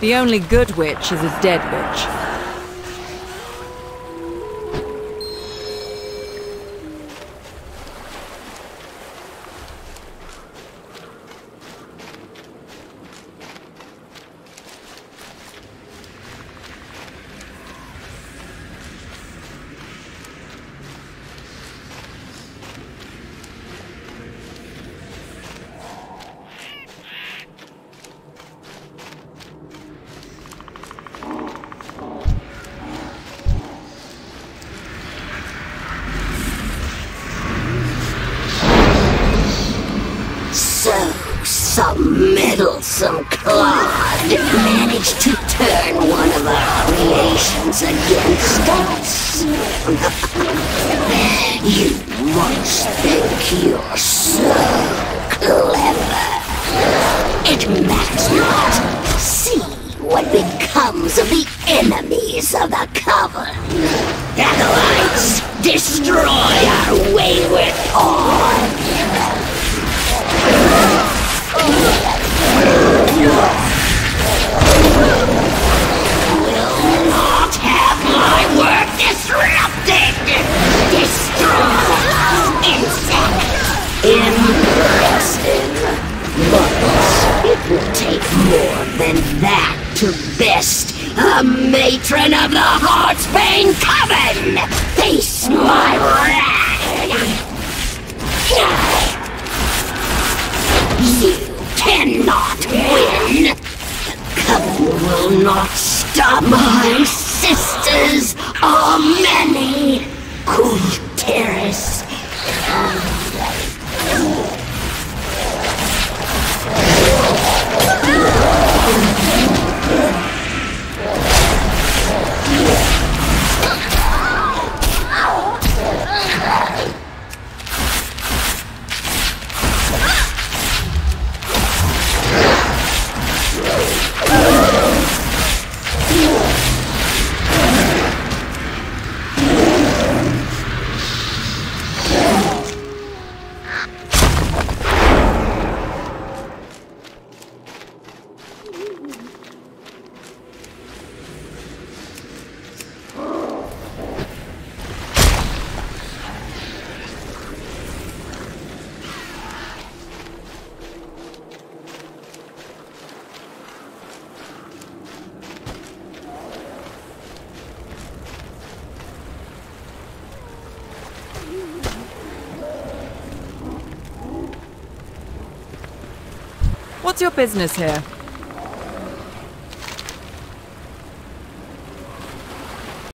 The only good witch is a dead witch. Meddlesome clod managed to turn one of our creations against us. you must think you're so clever. It matters not. See what becomes of the enemies of the coven. Acolytes, destroy our wayward pawn. Than that to best a matron of the Heartsbane Coven! Face my wrath! You cannot win! The Coven will not stop my sisters are many! Good Terrace! What's your business here?